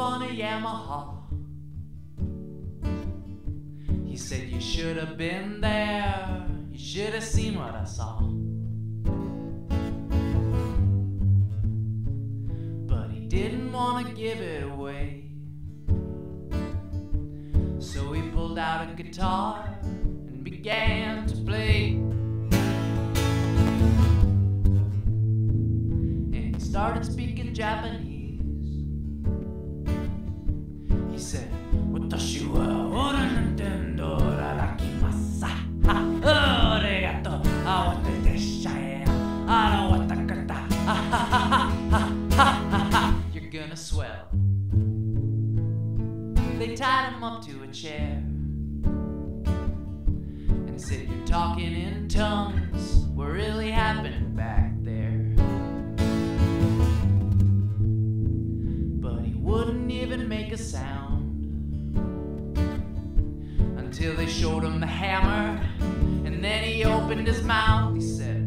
on a Yamaha. He said, You should have been there. You should have seen what I saw. But he didn't want to give it away. So he pulled out a guitar and began to play. And he started speaking Japanese. You're gonna swell. They tied him up to a chair. And said, You're talking in tongues. What really happened back sound until they showed him the hammer. And then he opened his mouth. He said,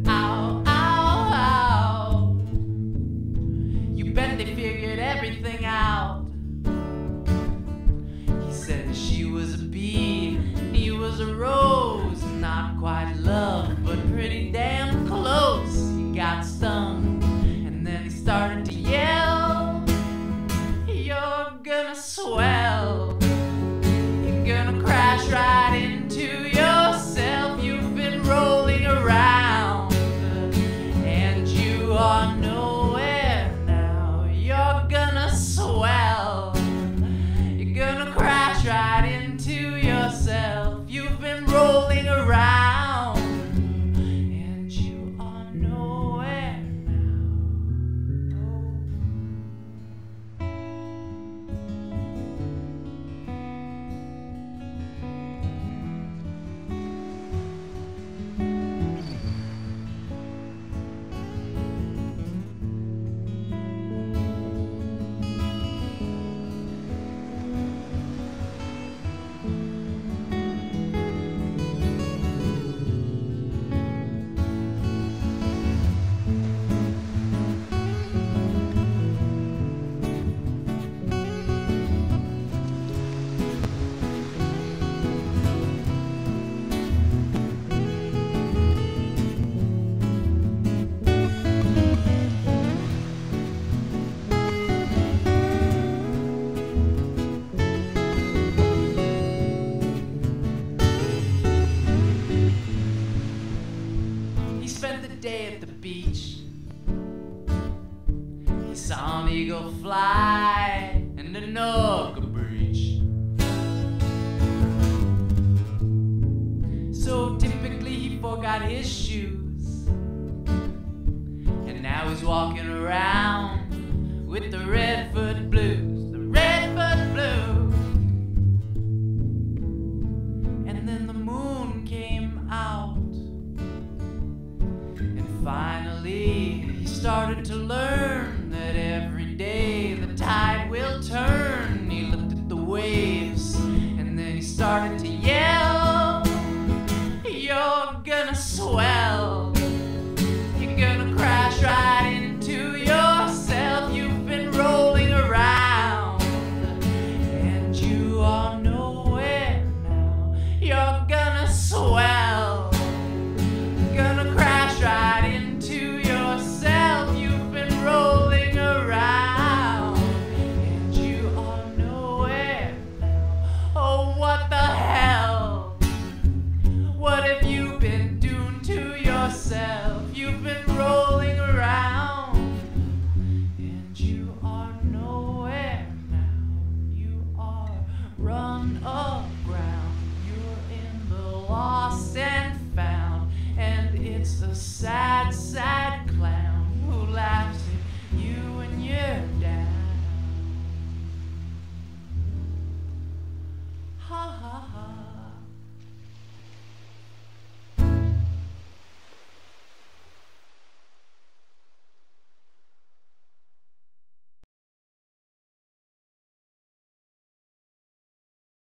day at the beach. He saw an eagle fly and a knuckle breach. So typically he forgot his shoes. And now he's walking around with the Redfoot Blues. Started to You've been